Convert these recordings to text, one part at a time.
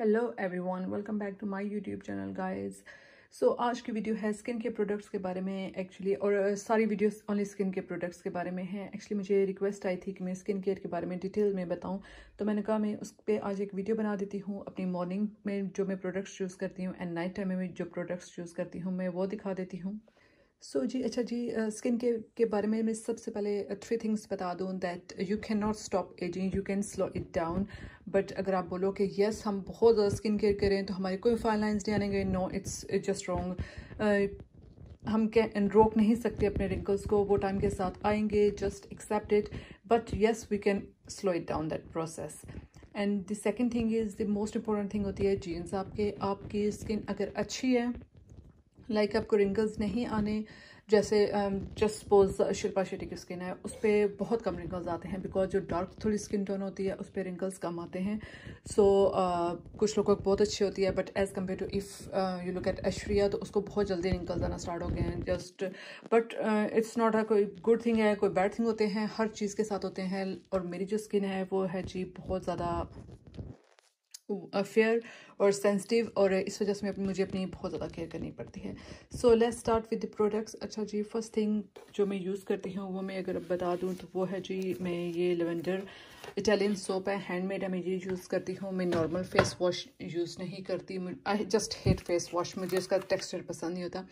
Hello everyone welcome back to my YouTube channel guys so आज की video है skin के प्रोडक्ट्स के बारे में एक्चुअली और uh, सारी वीडियोस ओनली स्किन के प्रोडक्ट्स के बारे में है. एक्चुअली मुझे रिक्वेस्ट आई थी कि मैं स्किन केयर के बारे में डिटेल में बताऊँ. तो मैंने कहा मैं उस पर आज एक वीडियो बना देती हूँ अपनी मॉर्निंग में जो मैं प्रोडक्ट्स चूज़ करती हूँ एंड नाइट टाइम में जो प्रोडक्ट्स चूज़ करती हूँ मैं वो दिखा देती हूँ. सो so, जी अच्छा जी स्किन के के बारे में मैं सबसे पहले थ्री थिंग्स बता दूँ that you can not stop ageing you can slow it down but अगर आप बोलो कि यस हम बहुत ज़्यादा स्किन केयर करें तो हमारे कोई फाइन लाइन्स नहीं आएँगे नो इट्स जस्ट रॉन्ग हम कैन रोक नहीं सकते अपने रिंकल्स को. वो टाइम के साथ आएँगे just accept it but yes we can slow it down that process and the second thing is the most important thing होती है जीन्स आपके. आपकी स्किन अगर अच्छी है लाइक आपको रिंकल्स नहीं आने जैसे जस्ट सपोज़ शिल्पा शेट्टी की स्किन है उस पर बहुत कम रिंकल्स आते हैं बिकॉज़ जो डार्क थोड़ी स्किन टोन होती है उस पर रिंकल्स कम आते हैं। सो so, uh, कुछ लोगों को बहुत अच्छी होती है but as compare to if you look at Aishwarya तो उसको बहुत जल्दी रिंकल्स आना स्टार्ट हो गए हैं just but it's not a कोई गुड थिंग है कोई बैड थिंग होते हैं हर चीज़ के साथ होते हैं और मेरी जो स्किन है वो है जी बहुत ज़्यादा फेयर और सेंसिटिव और इस वजह से मुझे अपनी बहुत ज़्यादा केयर करनी पड़ती है। So let's start with the products अच्छा जी फ़र्स्ट थिंग जो मैं यूज़ करती हूँ, वो मैं अगर बता दूँ तो वो है जी, मैं ये लेवेंडर इटालियन सोप है। हैंडमेड है, मैं ये यूज़ करती हूँ। मैं नॉर्मल फेस वॉश यूज़ नहीं करती। I just hate face wash मुझे इसका टेक्सचर पसंद नहीं होता।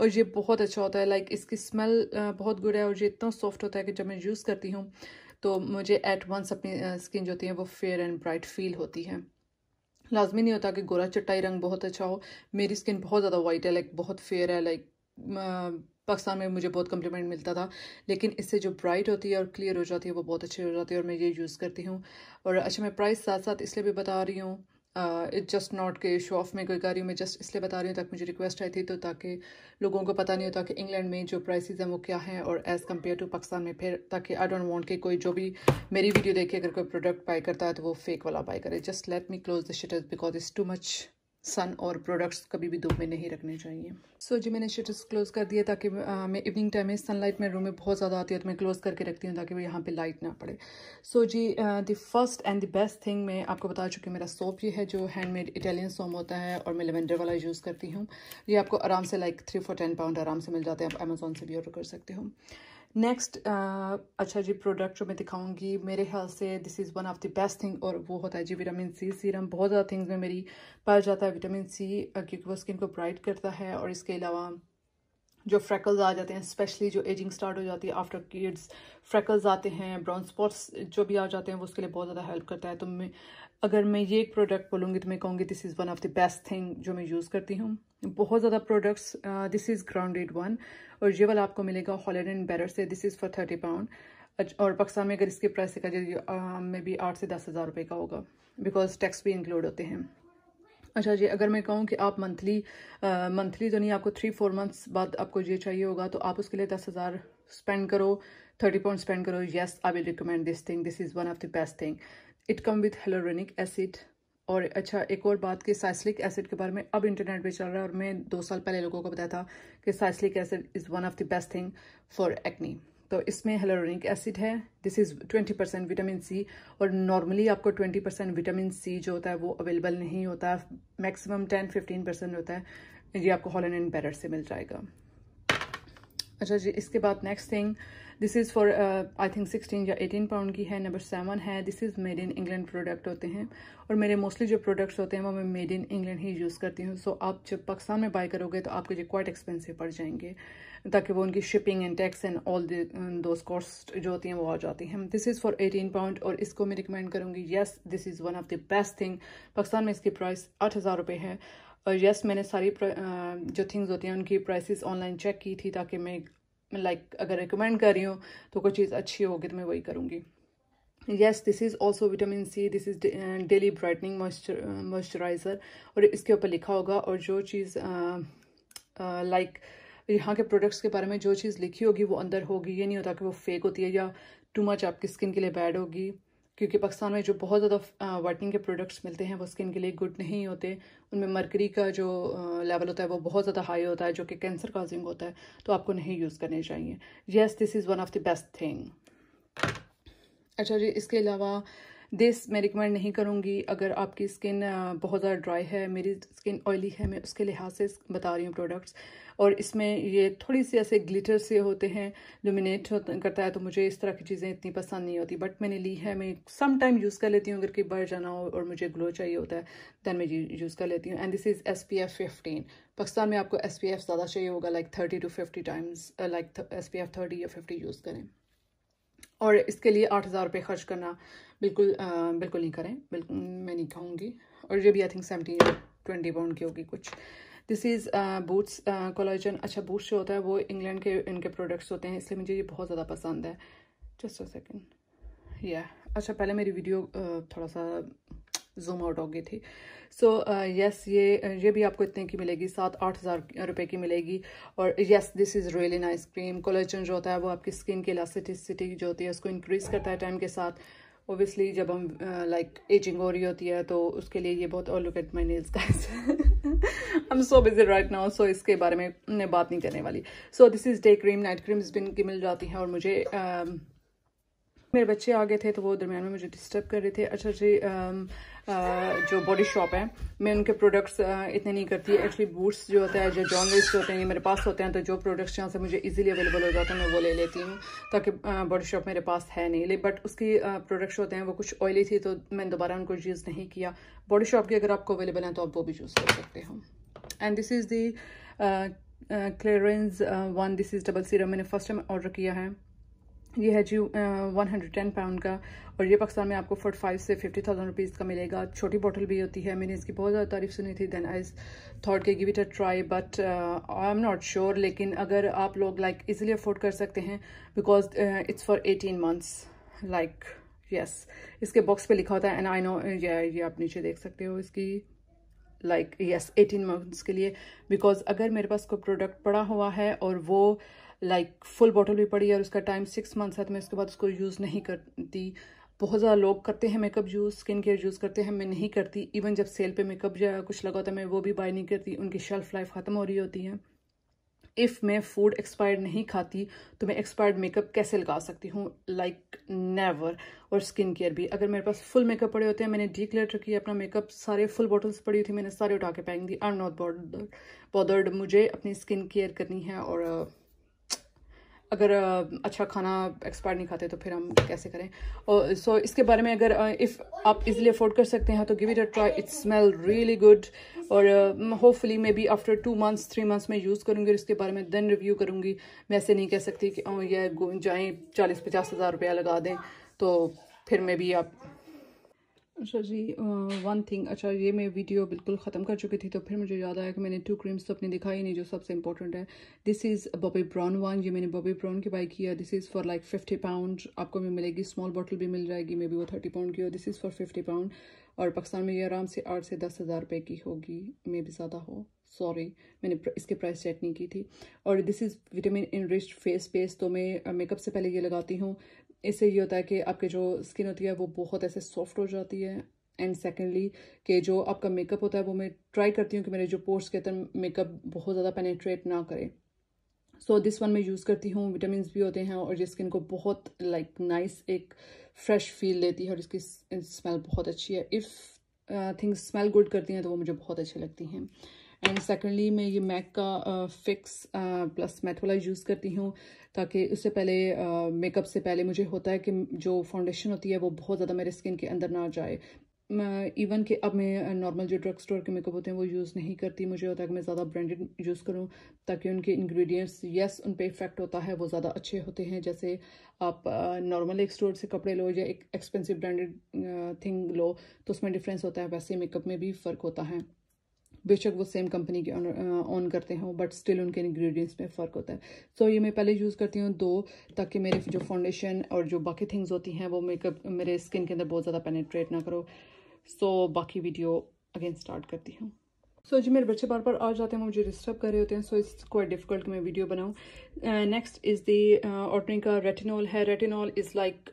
और ये बहुत अच्छा होता है। लाइक इसकी स्मेल बहुत गुड है और ये इतना सॉफ्ट होता है कि जब मैं यूज़ करती हूँ तो मुझे एट वंस अपनी स्किन जो होती है, वो फेयर एंड ब्राइट फील होती है। लाजमी नहीं होता कि गोरा चट्टाई रंग बहुत अच्छा हो। मेरी स्किन बहुत ज़्यादा वाइट है लाइक बहुत फेयर है लाइक पाकिस्तान में मुझे बहुत कम्प्लीमेंट मिलता था। लेकिन इससे जो ब्राइट होती है और क्लियर हो जाती है, वो बहुत अच्छी हो जाती है और मैं ये यूज़ करती हूँ। और अच्छा मैं प्राइस साथ साथ इसलिए भी बता रही हूँ इट जस्ट नॉट के शो ऑफ़ में कोई कर रही हूँ मैं जस्ट इसलिए बता रही हूँ, ताकि मुझे रिक्वेस्ट आई थी तो ताकि लोगों को पता नहीं होता कि इंग्लैंड में जो प्राइसेस हैं वो क्या हैं और एज़ कंपेयर टू पाकिस्तान में फिर, ताकि आई डोंट वांट कि कोई जो भी मेरी वीडियो देखे, अगर कोई प्रोडक्ट बाई करता है तो वो फेक वाला बाई करे। Just let me close the shutters because is too much sun और प्रोडक्ट्स कभी भी धूप में नहीं रखने चाहिए। सो so, जी मैंने शटर्स क्लोज कर दिए ताकि आ, मैं इवनिंग टाइम में सनलाइट में रूम में बहुत ज़्यादा आती है तो मैं क्लोज करके रखती हूँ ताकि वो यहाँ पे लाइट ना पड़े। So so, ji the first and the best thing मैं आपको बता चुकी मेरा सोप ये है जो हैंडमेड इटालियन सोम होता है और मैं लेवेंडर वाला यूज़ करती हूँ। ये आपको आराम से like three four ten pound आराम से मिल जाते हैं आप अमेजोन से भी ऑर्डर कर सकते हो। नेक्स्ट uh, अच्छा जी प्रोडक्ट जो मैं दिखाऊँगी मेरे ख्याल से this is one of the best thing और वो होता है जी विटामिन सी सीरम बहुत ज़्यादा थिंग्स में मेरी पाया जाता है विटामिन सी क्योंकि वो स्किन को ब्राइट करता है और इसके अलावा जो फ्रैकल्स आ जाते हैं स्पेशली जो एजिंग स्टार्ट हो जाती है आफ्टर किड्स फ्रैकल्स आते हैं ब्राउन स्पॉट्स जो भी आ जाते हैं वो उसके लिए बहुत ज़्यादा हेल्प करता है। तो अगर मैं ये एक प्रोडक्ट बोलूँगी तो मैं कहूँगी this is one of the best thing जो मैं यूज़ करती हूँ. बहुत ज़्यादा products this is grounded one और ये वाला आपको मिलेगा हॉलैंड एंड बेटर से this is for thirty pound और पाकिस्तान में अगर इसके प्राइस देखा जाए मे बी आठ से दस हज़ार रुपये का होगा बिकॉज़ टैक्स भी इंक्लूड होते हैं। अच्छा जी, अगर मैं कहूँ कि आप मंथली मंथली तो नहीं, आपको थ्री फोर मंथ्स बाद आपको ये चाहिए होगा तो आप उसके लिए दस हज़ार स्पेंड करो थर्टी पाउंड स्पेंड करो yes I will recommend this thing this is one of the best thing it come with hyaluronic acid और अच्छा एक और बात कि साइसलिक एसिड के बारे में अब इंटरनेट पे चल रहा है और मैं दो साल पहले लोगों को बताया था कि salicylic acid is one of the best thing for acne तो इसमें हेलोरोनिक एसिड है this is twenty percent vitamin C और नॉर्मली आपको ट्वेंटी परसेंट विटामिन सी जो होता है वो अवेलेबल नहीं होता मैक्सिमम टेन फिफ्टीन परसेंट होता है, ये आपको हॉलन एंड बेरर से मिल जाएगा। अच्छा जी इसके बाद next thing this is for I think sixteen या एटीन पाउंड की है नंबर सेवन है this is made in England product होते हैं। और मेरे मोस्टली जो प्रोडक्ट्स होते हैं वो मैं मेड इन इंग्लैंड ही यूज़ करती हूँ। सो so, आप जब पाकिस्तान में बाई करोगे तो आपके ये क्वाइट एक्सपेंसिव पड़ जाएँगे ताकि वो उनकी shipping and tax and all those cost जो होती हैं वो आ जाती हैं। This is for eighteen pound और इसको मैं रिकमेंड करूँगी yes this is one of the best thing Pakistan में इसकी प्राइस आठ हज़ार रुपये है। और यस मैंने सारी जो थिंग्स होती हैं, उनकी प्राइसेस ऑनलाइन चेक की थी ताकि मैं लाइक अगर रिकमेंड कर रही हूँ तो कोई चीज़ अच्छी होगी तो मैं वही करूँगी। Yes this is also vitamin C this is daily brightening moisturiser और इसके ऊपर लिखा होगा, और जो चीज़ लाइक यहाँ के प्रोडक्ट्स के बारे में जो चीज़ लिखी होगी, वो अंदर होगी, ये नहीं होता कि वो फेक होती है या टू मच आपकी स्किन के लिए बैड होगी। क्योंकि पाकिस्तान में जो बहुत ज़्यादा वाइटनिंग के प्रोडक्ट्स मिलते हैं, वो स्किन के लिए गुड नहीं होते। उनमें मरकरी का जो लेवल होता है, वो बहुत ज़्यादा हाई होता है, जो कि कैंसर काजिंग होता है तो आपको नहीं यूज़ करने चाहिए। Yes this is one of the best thing अच्छा जी, इसके अलावा दिस मैं रिकमेंड नहीं करूँगी। अगर आपकी स्किन बहुत ज़्यादा ड्राई है, मेरी स्किन ऑयली है, मैं उसके लिहाज से बता रही हूँ प्रोडक्ट्स और इसमें ये थोड़ी सी ऐसे ग्लिटर से होते हैं लुमिनेट करता है तो मुझे इस तरह की चीज़ें इतनी पसंद नहीं होती। बट मैंने ली है, मैं सम टाइम यूज़ कर लेती हूँ, अगर कहीं बाहर जाना हो और मुझे ग्लो चाहिए होता है दैन मैं यूज़ कर लेती हूँ। And this is S P F Pakistan में आपको एस पी एफ़ ज़्यादा चाहिए होगा like thirty to fifty times like S P F thirty या फिफ्टी यूज़ करें। और इसके लिए आठ हज़ार रुपये खर्च करना। बिल्कुल आ, बिल्कुल नहीं करें। बिल्कुल मैं नहीं कहूँगी। और ये भी I think seventy twenty pound की होगी कुछ। दिस इज़ बूट्स कोलाजन अच्छा बूट्स जो होता है वो इंग्लैंड के इनके प्रोडक्ट्स होते हैं इसलिए मुझे ये बहुत ज़्यादा पसंद है। जस्ट अ सेकेंड या अच्छा पहले मेरी वीडियो uh, थोड़ा सा जूम आउट हो गई थी। So so, yes uh, yes, ये ये भी आपको इतने की मिलेगी सात आठ हज़ार रुपये की मिलेगी। और yes this is really nice cream collagen जो होता है वो आपकी स्किन की इलास्टिसिटी जो होती है उसको इंक्रीज़ करता है टाइम के साथ। ओबियसली जब हम लाइक एजिंग हो रही होती है तो उसके लिए ये बहुत और look at my nails I am so busy right now so इसके बारे में बात नहीं करने वाली. So this is day cream night creams बिन की मिल जाती है और मुझे uh, मेरे बच्चे आ गए थे तो वो दरमियान में मुझे डिस्टर्ब कर रहे थे। अच्छा जी जो बॉडी शॉप है, मैं उनके प्रोडक्ट्स इतने नहीं करती। एक्चुअली बूट्स जो होता है, जो जॉनलिस्ट होते हैं, ये मेरे पास होते हैं तो जो प्रोडक्ट्स यहाँ से मुझे इजीली अवेलेबल हो जाते हैं, मैं वो ले लेती हूँ, ताकि बॉडी शॉप मेरे पास है नहीं। ले बट उसकी प्रोडक्ट्स होते हैं, वो कुछ ऑयली थी तो मैंने दोबारा उनको यूज़ नहीं किया। बॉडी शॉप की अगर आपको अवेलेबल है तो आप वो भी यूज़ कर सकते हो। And this is the Clarins one this is double serum मैंने फ़र्स्ट टाइम ऑर्डर किया है। ये है जी वन हंड्रेड टेन पाउंड का और ये पाकिस्तान में आपको फोर्टी फाइव से फिफ्टी थाउज़ेंड रुपीज़ का मिलेगा। छोटी बॉटल भी होती है, मैंने इसकी बहुत ज़्यादा तारीफ़ सुनी थी देन आई थॉट के give it a try but I am not sure लेकिन अगर आप लोग लाइक इजीली अफोर्ड कर सकते हैं because it's for eighteen months like yes इसके बॉक्स पे लिखा होता है एंड आई नो ये आप नीचे देख सकते हो इसकी लाइक यस एटीन मंथ्स के लिए बिकॉज़ अगर मेरे पास कोई प्रोडक्ट पड़ा हुआ है और वो लाइक फुल बॉटल भी पड़ी है और उसका टाइम सिक्स मंथ्स है तो मैं उसके बाद उसको यूज़ नहीं करती। बहुत ज़्यादा लोग करते हैं makeup use skin care use करते हैं, मैं नहीं करती। इवन जब सेल पे मेकअप या कुछ लगा होता है, मैं वो भी बाय नहीं करती। उनकी शेल्फ लाइफ ख़त्म हो रही होती है। इफ़ मैं फ़ूड एक्सपायर्ड नहीं खाती तो मैं एक्सपायर्ड मेकअप कैसे लगा सकती हूँ? लाइक नेवर और स्किन केयर भी। अगर मेरे पास फुल मेकअप पड़े होते हैं, मैंने डीक्लेटर किया अपना मेकअप सारे फुल बॉटल्स पड़ी हुई थी, मैंने सारे उठा के फेंक दी एम नॉट बॉर्डर्ड मुझे अपनी स्किन केयर करनी है और अगर अच्छा खाना एक्सपायर नहीं खाते तो फिर हम कैसे करें? और सो so, इसके बारे में अगर इफ़ आप इजिली अफोर्ड कर सकते हैं तो give it a try it's smell really good और hopefully maybe after two months three months में यूज़ करूँगी और इसके बारे में देन रिव्यू करूँगी. मैं ऐसे नहीं कह सकती कि यह जाएँ चालीस पचास हज़ार रुपया लगा दें. तो फिर मे बी आप अच्छा जी वन थिंग अच्छा ये मैं वीडियो बिल्कुल ख़त्म कर चुकी थी तो फिर मुझे याद आया कि मैंने टू क्रीम्स तो अपनी दिखाई नहीं जो सबसे इंपॉर्टेंट है this is Bobbi Brown one ये मैंने बॉबी ब्राउन की बाई किया this is for like fifty pound आपको भी मिलेगी स्मॉल बॉटल भी मिल जाएगी मे बी वो थर्टी पाउंड की हो this is for fifty pound और पाकिस्तान में ये आराम से आठ से दस हज़ार रुपये की होगी मे भी ज़्यादा हो सॉरी मैंने इसके प्राइस चेक नहीं की थी और this is vitamin enriched face paste तो मैं मेकअप से पहले ये लगाती हूँ इससे ये होता है कि आपके जो स्किन होती है वो बहुत ऐसे सॉफ्ट हो जाती है। एंड सेकेंडली कि जो आपका मेकअप होता है वो मैं ट्राई करती हूँ कि मेरे जो पोर्स के अंदर मेकअप बहुत ज़्यादा पेनेट्रेट ना करे। सो दिस वन मैं यूज़ करती हूँ विटामिन भी होते हैं और जिस स्किन को बहुत लाइक like, नाइस nice, एक फ्रेश फील देती है और इसकी स्मेल बहुत अच्छी है। इफ़ थिंग्स स्मेल गुड करती हैं तो वो मुझे बहुत अच्छी लगती हैं। एंड सेकेंडली मैं ये मैक का फिक्स प्लस मैथ वाला यूज़ करती हूँ ताकि उससे पहले मेकअप से पहले मुझे होता है कि जो फाउंडेशन होती है वो बहुत ज़्यादा मेरे स्किन के अंदर ना जाए। इवन कि अब मैं नॉर्मल जो ड्रग स्टोर के मेकअप होते हैं वो यूज़ नहीं करती। मुझे होता है कि मैं ज़्यादा ब्रांडेड यूज़ करूँ ताकि उनके इंग्रेडिएंट्स यस उन पर इफ़ेक्ट होता है, वो ज़्यादा अच्छे होते हैं। जैसे आप नॉर्मल एक स्टोर से कपड़े लो या एक एक्सपेंसिव ब्रांडेड थिंग लो तो उसमें डिफरेंस होता है, वैसे मेकअप में भी फ़र्क होता है। बेशक वो सेम कंपनी के ऑन करते हैं बट स्टिल उनके इंग्रेडिएंट्स में फ़र्क होता है। सो so, ये मैं पहले यूज़ करती हूँ दो ताकि मेरे जो फाउंडेशन और जो बाकी थिंग्स होती हैं वो मेकअप मेरे स्किन के अंदर बहुत ज़्यादा पेनेट्रेट ना करो। सो so, बाकी वीडियो अगेन स्टार्ट करती हूँ। सो so, जी मेरे बच्चे बार बार आ जाते हैं मुझे डिस्टर्ब कर रहे होते हैं सो इट्स क्वाइट डिफ़िकल्ट कि मैं वीडियो बनाऊँ। नेक्स्ट इज़ दी ऑर्डरिंग का रेटिनॉल है। Retinol is like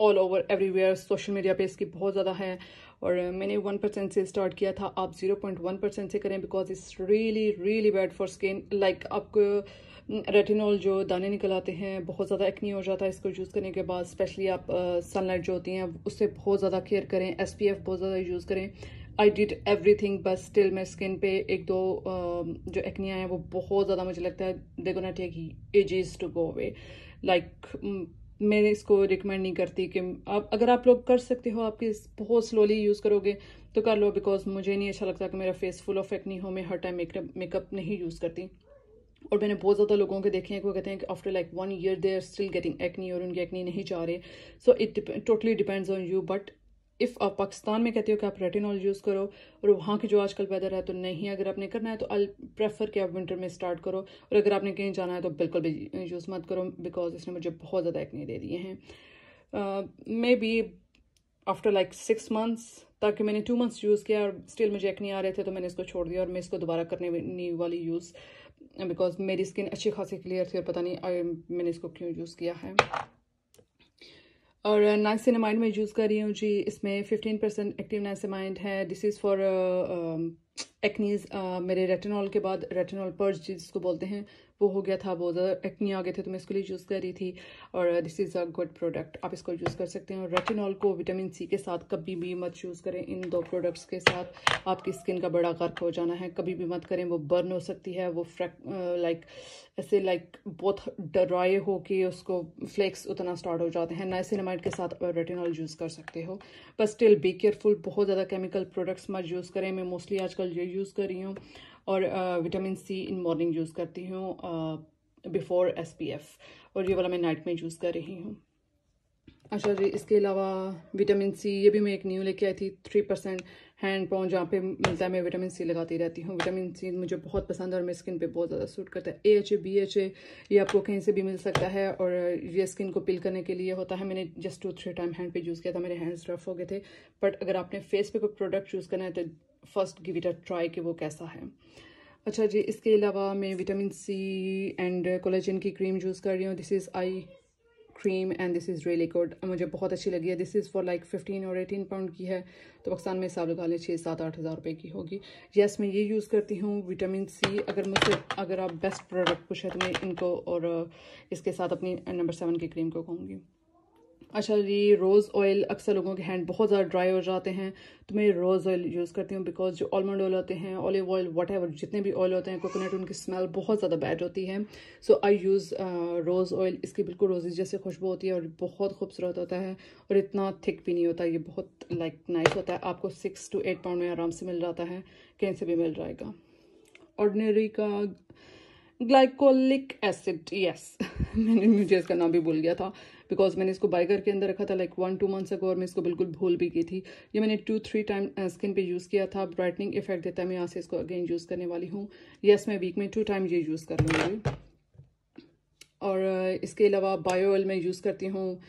all over everywhere social media पे इसकी बहुत ज़्यादा है। और मैंने वन परसेंट से स्टार्ट किया था। आप ज़ीरो पॉइंट वन परसेंट से करें because it's really really bad for skin like आपको रेटिनॉल जो दाने निकल आते हैं, बहुत ज़्यादा एक्नी हो जाता है इसको यूज़ करने के बाद स्पेशली आप सनलाइट जो होती हैं, उससे बहुत ज़्यादा केयर करें। एस पी एफ़ बहुत ज़्यादा यूज़ करें। I did every thing but still मेरे स्किन पे एक दो जो एक्निया हैं, वो बहुत ज़्यादा मुझे लगता है देखो ना take ages to go away like मैं इसको रिकमेंड नहीं करती कि आप, अगर आप लोग कर सकते हो आपकी बहुत स्लोली यूज़ करोगे तो कर लो बिकॉज़ मुझे नहीं अच्छा लगता कि मेरा फेस फुल ऑफ़ एक्नी हो, मैं हर टाइम मेकअप मेकअप नहीं यूज़ करती। और मैंने बहुत ज़्यादा लोगों के देखे हैं कि वो कहते हैं कि after like one year they are still getting acne और उनकी एक्नी नहीं जा रहे। So it totally depends on you but if आप पाकिस्तान में कहते हो कि आप रेटिनॉल यूज़ करो और वहाँ की जो आजकल वेदर है तो नहीं, अगर आपने करना है तो आई प्रेफर कि आप विंटर में स्टार्ट करो और अगर आपने कहीं जाना है तो बिल्कुल भी यूज़ मत करो बिकॉज़ इसने मुझे बहुत ज़्यादा एक्ने दे दिए हैं। Maybe after like six months ताकि मैंने टू मंथ्स यूज़ किया और स्टिल मुझे एक्ने आ रहे थे तो मैंने इसको छोड़ दिया और मैं इसको दोबारा करने वाली यूज़ बिकॉज़ मेरी स्किन अच्छी खासी क्लियर थी और पता नहीं मैंने इसको क्यों यूज़ किया है। और नाइसिनमाइंड में यूज़ कर रही हूँ जी। इसमें फिफ्टीन परसेंट एक्टिव नाइसिनमाइंड है। दिस इज़ फॉर एक्नीज मेरे रेटिनॉल के बाद रेटिनॉल पर्ज जिसको बोलते हैं वो हो गया था बहुत ज़्यादा एक्नी आ गए थे तो मैं इसके लिए यूज़ कर रही थी। और this is a good product आप इसको यूज़ कर सकते हैं। और रेटिनॉल को विटामिन सी के साथ कभी भी मत यूज़ करें, इन दो प्रोडक्ट्स के साथ। आपकी स्किन का बड़ा गर्क हो जाना है, कभी भी मत करें, वो बर्न हो सकती है, वो फ्रैक लाइक ऐसे लाइक बहुत ड्राई हो कि उसको फ्लेक्स उतना स्टार्ट हो जाते हैं। नाइसिनमाइड के साथ रेटिनॉल यूज़ कर सकते हो। बट स्टिल बी केयरफुल बहुत ज़्यादा केमिकल प्रोडक्ट्स मत यूज़ करें। मैं मोस्टली आजकल ये यूज़ कर रही हूँ। और vitamin C in morning use करती हूँ बिफोर एसपीएफ और ये वाला मैं नाइट में यूज़ कर रही हूँ। अच्छा जी, इसके अलावा विटामिन सी ये भी मैं एक न्यू लेके आई थी थ्री परसेंट हैंड पाउंड जहाँ पे मिलता है, मैं विटामिन सी लगाती रहती हूँ। विटामिन सी मुझे बहुत पसंद है और मेरी स्किन पे बहुत ज़्यादा सूट करता है। A H A B H A ये आपको कहीं से भी मिल सकता है और ये स्किन को पिल करने के लिए होता है। मैंने just two three time hand पे यूज़ किया था, मेरे हैंड्स रफ हो गए थे। बट अगर आपने फेस पे कोई प्रोडक्ट यूज़ करना है तो first give it a try कि वो कैसा है। अच्छा जी, इसके अलावा मैं विटामिन सी एंड कोलेजन की क्रीम यूज़ कर रही हूँ। This is eye cream and this is really good मुझे बहुत अच्छी लगी है। This is for like fifteen और एटीन पाउंड की है। तो पाकिस्तान में हिसाब लगा लें छः सात, आठ हज़ार रुपये की होगी। यस मैं ये यूज़ करती हूँ विटामिन सी अगर मुझसे, अगर आप बेस्ट प्रोडक्ट पूछे तो मैं इनको और, इसके साथ अपनी नंबर सेवन की क्रीम को कहूँगी। अच्छा जी रोज़ ऑयल अक्सर लोगों के हैंड बहुत ज़्यादा ड्राई हो जाते हैं। तो मैं रोज़ ऑयल यूज़ करती हूँ बिकॉज़ जो आलमंड ऑयल होते हैं ऑलिव ऑयल वट जितने भी ऑयल होते हैं कोकोनट उनकी स्मेल बहुत ज़्यादा बैड होती है। सो आई यूज़ रोज़ ऑयल इसकी बिल्कुल रोज़ी जैसे खुशबू होती है और बहुत खूबसूरत होता है और इतना थिक भी नहीं होता ये बहुत लाइक like, नाइस होता है। आपको सिक्स टू एट पाउंड में आराम से मिल जाता है कहीं से भी मिल जाएगा। ऑर्डनरी का ग्लाइकोलिक एसिड यस मैंने मुझे इसका नाम भी भूल गया था बिकॉज़ मैंने इसको बाई करके अंदर रखा था like one two months ago और मैं इसको बिल्कुल भूल भी की थी। ये मैंने टू थ्री टाइम स्किन पे यूज़ किया था ब्राइटनिंग इफ़ेक्ट देता है मैं यहाँ से इसको अगेन यूज़ करने वाली हूँ। यस yes, मैं वीक में टू टाइम ये यूज़ कर लूँगी। और uh, इसके अलावा बायो ऑयल मैं यूज़ करती हूँ।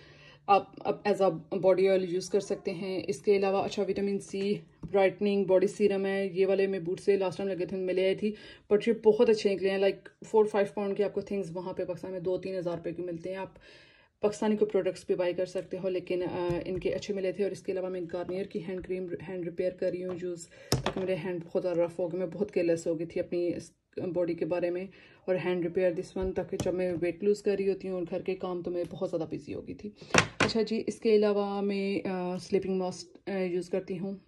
आप अब as a body oil use कर सकते हैं। इसके अलावा अच्छा vitamin C brightening body serum है। ये वाले मैं बूट से लास्ट टाइम लगे थे मैं ले आई थी बट ये बहुत अच्छे निकले हैं। लाइक फोर फाइव पाउंड के आपको थिंग्स वहाँ पे पाकिस्तान में दो तीन हज़ार रुपये के मिलते हैं। आप पाकिस्तानी को प्रोडक्ट्स भी बाई कर सकते हो लेकिन आ, इनके अच्छे मिले थे। और इसके अलावा मैं गार्नियर की हैंड क्रीम हैंड रिपेयर कर रही हूँ यूज़ ताकि मेरे हैंड बहुत रफ हो गए। मैं बहुत केयरलेस हो गई थी अपनी बॉडी के बारे में और हैंड रिपेयर दिस वन ताकि जब मैं वेट लूज़ कर रही होती हूँ और घर के काम तो मैं बहुत ज़्यादा बिज़ी हो गई थी। अच्छा जी, इसके अलावा मैं स्लीपिंग मास्क यूज़ करती हूँ।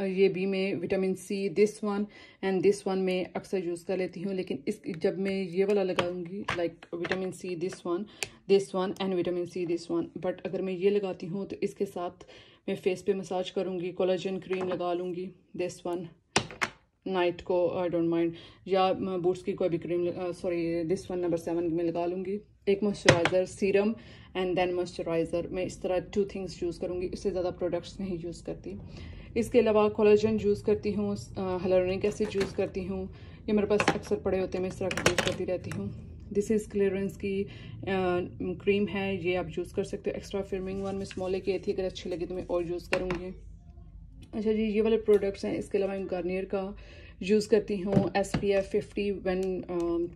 ये भी मैं vitamin C this one and this one में अक्सर यूज़ कर लेती हूँ, लेकिन इस, जब मैं ये वाला लगाऊँगी like vitamin C this one this one and vitamin C this one but अगर मैं ये लगाती हूँ तो इसके साथ मैं फेस पे मसाज करूँगी कोलाजन क्रीम लगा लूँगी दिस वन नाइट को आई डोंट माइंड या बूट्स की कोई भी cream sorry this one number seven में लगा लूँगी। एक moisturiser serum and then moisturiser मैं इस तरह टू थिंग्स यूज़ करूँगी। इससे ज़्यादा प्रोडक्ट्स नहीं यूज़ करती। इसके अलावा कोलाजन यूज़ करती हूँ हलोनिक एसिड यूज़ करती हूँ। ये मेरे पास अक्सर पड़े होते हैं, मैं इस तरह यूज़ करती रहती हूँ। दिस इज़ क्लियरेंस की क्रीम है, ये आप यूज़ कर सकते हो। एक्स्ट्रा फिर्मिंग वन में स्मॉले की थी, अगर अच्छी लगी तो मैं और यूज़ करूँगी। अच्छा जी ये वाले प्रोडक्ट्स हैं इसके अलावा मैं गार्नियर का यूज़ करती हूँ S P F fifty one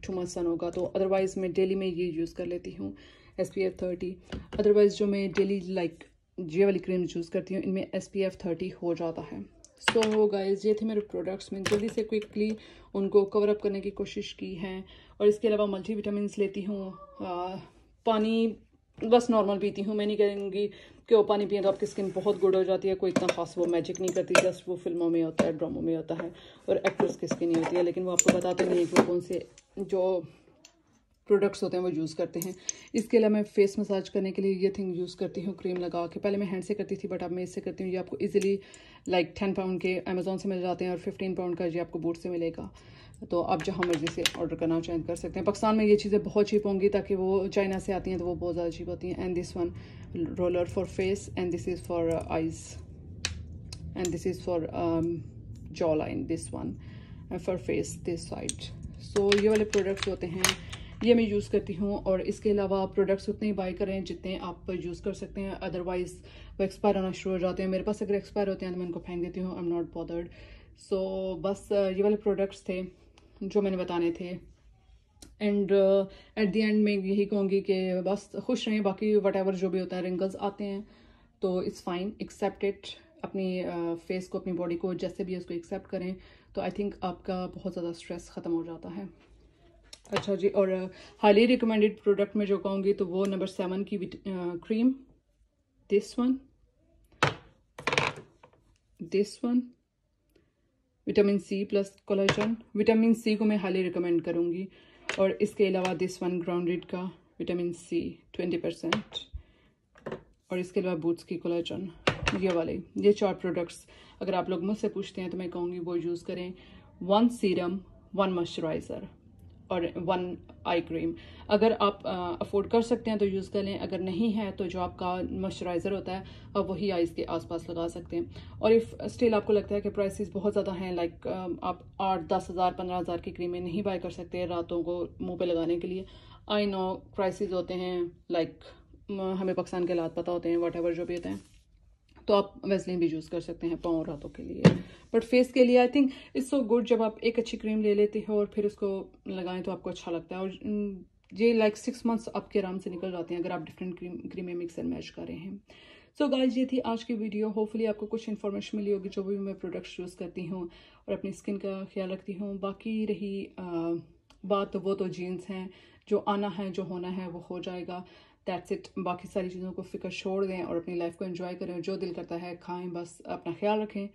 two month sun होगा तो अदरवाइज़ मैं डेली में ये यूज़ कर लेती हूँ S P F thirty otherwise जो मैं डेली लाइक ये वाली क्रीम यूज़ करती हूँ इनमें एस पी एफ़ थर्टी हो जाता है. सो so, गाइज़ ये थे मेरे प्रोडक्ट्स में जल्दी से क्विकली उनको कवर अप करने की कोशिश की है और इसके अलावा मल्टी विटामिन लेती हूँ पानी बस नॉर्मल पीती हूँ, मैं नहीं करूँगी कि वो पानी पिए तो आपकी स्किन बहुत गुड हो जाती है, कोई इतना खास वो मैजिक नहीं करती जस्ट वो फ़िल्मों में होता है, ड्रामों में होता है और एक्टर्स की स्किन नहीं होती है, लेकिन वो आपको बताते नहीं है कि कौन से जो प्रोडक्ट्स होते हैं वो यूज़ करते हैं। इसके अलावा मैं फेस मसाज करने के लिए ये थिंग यूज़ करती हूँ क्रीम लगा के। पहले मैं हैंड से करती थी बट अब मैं इससे करती हूँ, ये आपको इजीली लाइक टेन पाउंड के अमेजोन से मिल जाते हैं और फिफ्टीन पाउंड का ये आपको बूट से मिलेगा। तो आप जहाँ मर्ज़ी से ऑर्डर करना चाहें कर सकते हैं। पाकिस्तान में ये चीज़ें बहुत चीप होंगी ताकि वो चाइना से आती हैं तो वो बहुत ज़्यादा चीप होती हैं। And this one roller for face and this is for eyes and this is for jawline this one for face this side so ये वाले प्रोडक्ट्स होते हैं। ये मैं यूज़ करती हूँ और इसके अलावा प्रोडक्ट्स उतने ही बाई करें जितने आप यूज़ कर सकते हैं। अदरवाइज़ वो एक्सपायर होना शुरू हो जाते हैं। मेरे पास अगर एक्सपायर होते हैं तो मैं उनको फेंक देती हूँ। I am not bothered so बस ये वाले प्रोडक्ट्स थे। जो मैंने बताने थे। एंड एट दी एंड मैं यही कहूँगी कि बस खुश रहें बाकी वट एवर जो भी होता है रिंकल्स आते हैं तो इट्स फाइन एक्सेप्ट इट अपनी फेस uh, को अपनी बॉडी को जैसे भी उसको एक्सेप्ट करें। तो आई थिंक आपका बहुत ज़्यादा स्ट्रेस ख़त्म हो जाता है। अच्छा जी और हाईली रिकमेंडेड प्रोडक्ट में जो कहूँगी तो वो नंबर सेवन की cream this one this one vitamin C plus collagen vitamin C को मैं हाईली रिकमेंड करूँगी। और इसके अलावा दिस वन ग्राउंडेड का विटामिन सी ट्वेंटी परसेंट और इसके अलावा बूट्स की कोलाजन ये वाले, ये चार प्रोडक्ट्स अगर आप लोग मुझसे पूछते हैं तो मैं कहूँगी वो यूज़ करें। वन सीरम वन मॉइस्चराइज़र और वन आई क्रीम अगर आप अफोर्ड कर सकते हैं तो यूज़ कर लें. अगर नहीं है तो जो आपका मॉइस्चराइज़र होता है, आप वही आइज़ के आसपास लगा सकते हैं. और इफ़ स्टिल आपको लगता है कि प्राइसेस बहुत ज़्यादा हैं लाइक आप आठ, दस हज़ार, पंद्रह हज़ार की क्रीमें नहीं बाय कर सकते रातों को मुँह पे लगाने के लिए. आई नो क्राइसिस होते हैं लाइक हमें पाकिस्तान के हालात पता होते हैं वट जो भी होते हैं. तो आप वेस्लिन भी यूज़ कर सकते हैं पाँव रातों के लिए। बट फेस के लिए I think it's so good जब आप एक अच्छी क्रीम ले लेते हो और फिर उसको लगाएँ तो आपको अच्छा लगता है। और ये लाइक सिक्स मंथ्स आपके आराम से निकल जाते हैं अगर आप डिफरेंट क्रीम क्रीमें मिक्स एंड मैच कर रहे हैं। सो so गाइज़ ये थी आज की वीडियो होपफुली आपको कुछ इन्फॉर्मेशन मिली होगी जो भी मैं प्रोडक्ट्स यूज़ करती हूँ और अपनी स्किन का ख्याल रखती हूँ। बाकी रही आ, बात वो तो जीन्स हैं जो आना है जो होना है वो हो जाएगा। दैट्स इट बाकी सारी चीज़ों को फ़िक्र छोड़ दें और अपनी लाइफ को एंजॉय करें जो दिल करता है खाएँ, बस अपना ख्याल रखें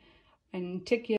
एंड टेक केयर